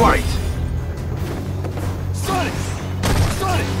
Fight! Sonic! Sonic!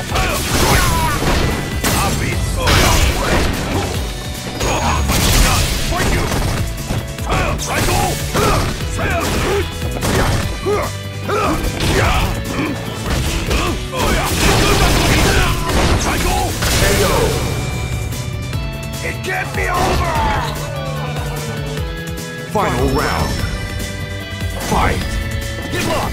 It can't be over! Final round. Fight! Get lost!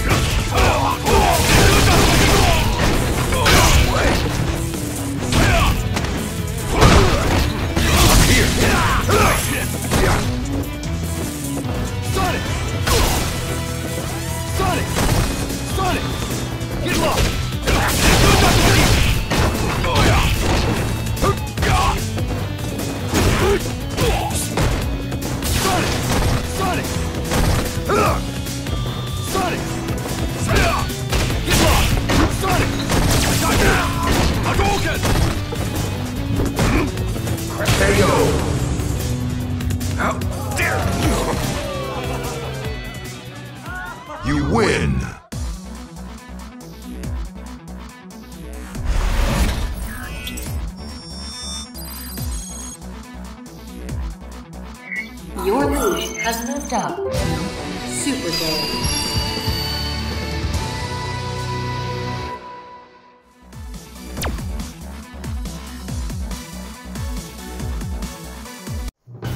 Your league has moved up to Super Game.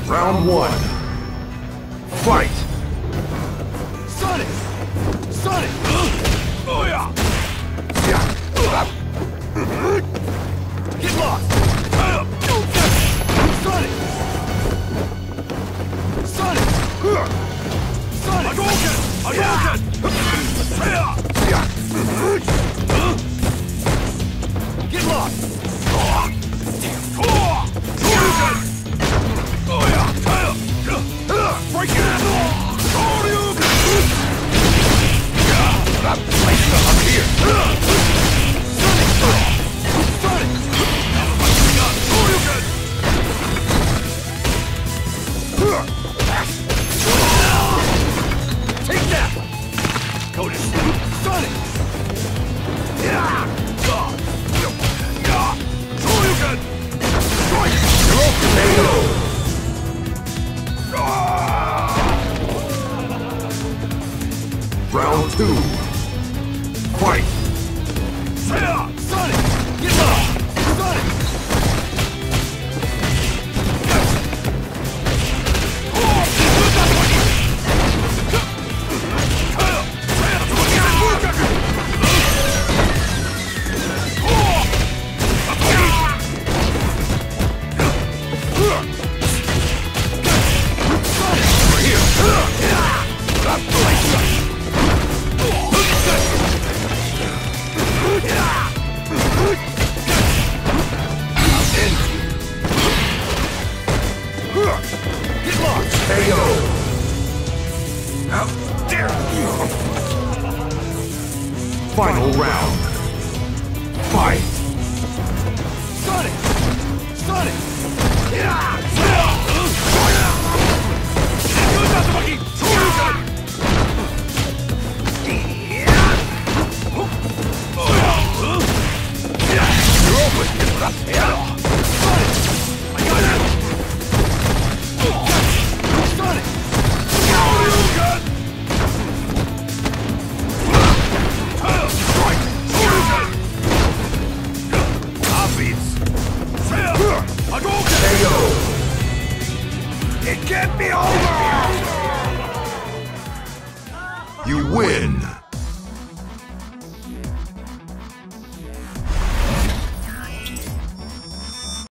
Round one. Fight! Sonic! Sonic! Hadouken! Two. Final round. Fight! Sonic! Sonic! You're You win!